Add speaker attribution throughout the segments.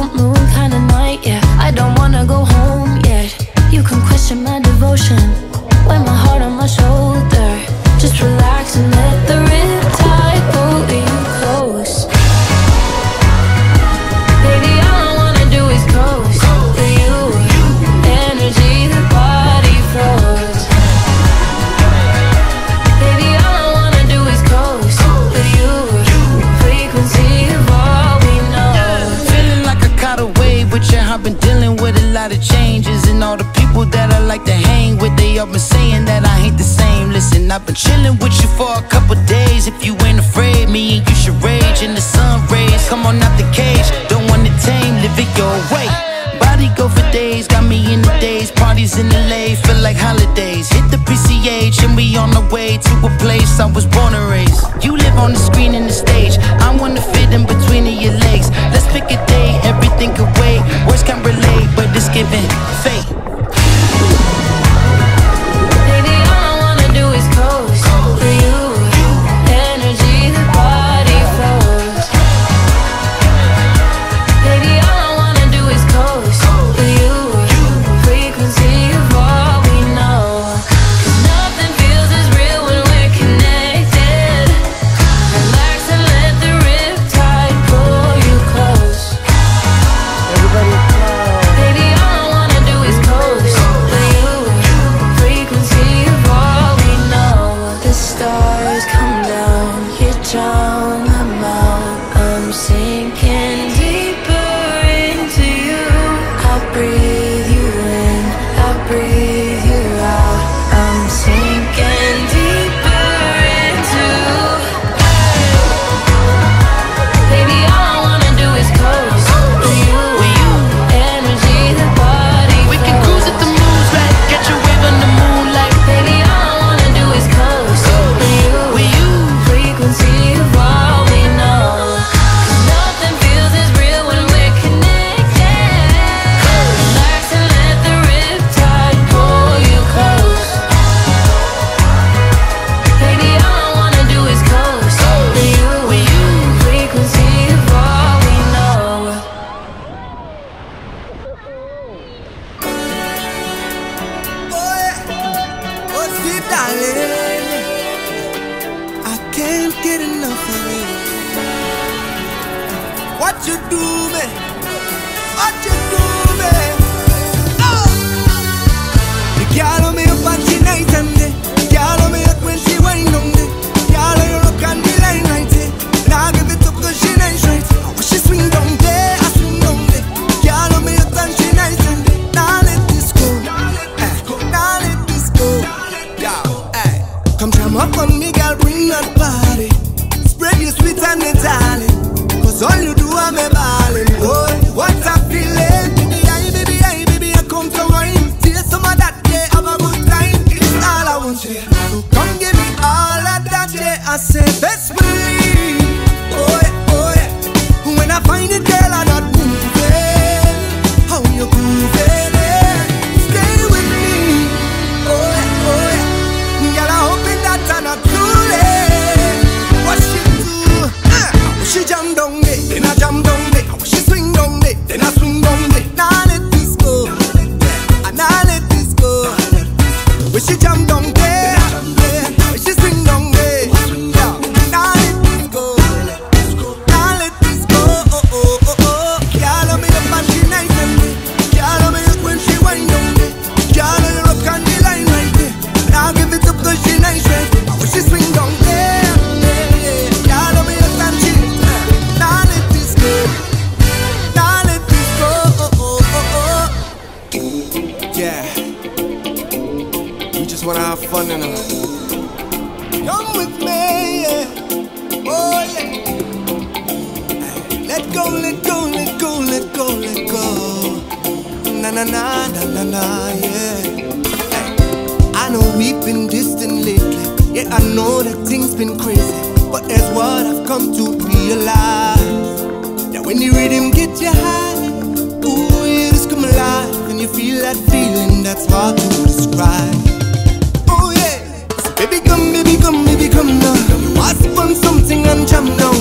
Speaker 1: full moon kind of night, yeah. I don't wanna go home yet. You can question my devotion. Wear my heart on my shoulder. Just relax and let the
Speaker 2: I've been dealing with a lot of changes And all the people that I like to hang with They all been saying that I ain't the same. Listen, I've been chilling with you for a couple days. If you ain't afraid, me and you should rage In the sun rays, come on out the cage Don't wanna tame, live it your way. Body go for days, got me in the days Parties in LA, feel like holidays. Hit the PCH and we on the way To a place I was born and raised. You live on the screen and the stage I want
Speaker 3: darling. I can't get enough of you. What you do, man? Darling. Cause all you have fun, you know. Come with me, yeah. Oh, yeah. Let go, let go, let go, let go, let go. Na na na na na na, yeah. I know we've been distant lately. Yeah, I know that things been crazy. But that's what I've come to realize. That when the rhythm get you high, ooh, it is come alive. And you feel that feeling that's hard to describe. vẫn sống tình ăn trăm đồng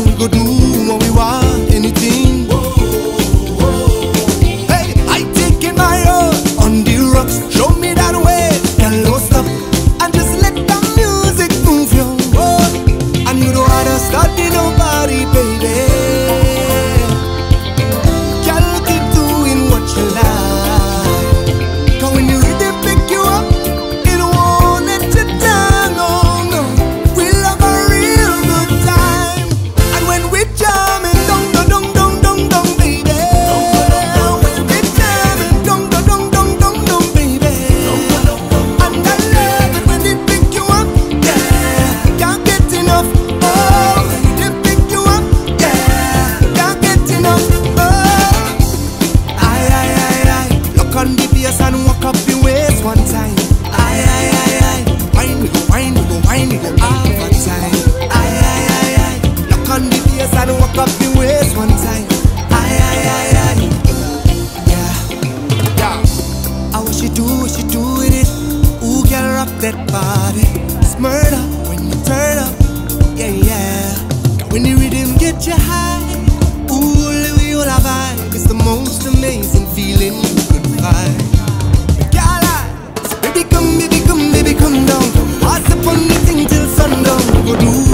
Speaker 3: and feeling fine. Girl, I say, baby come, baby come, baby come down. Pass upon the thing till sundown. Go do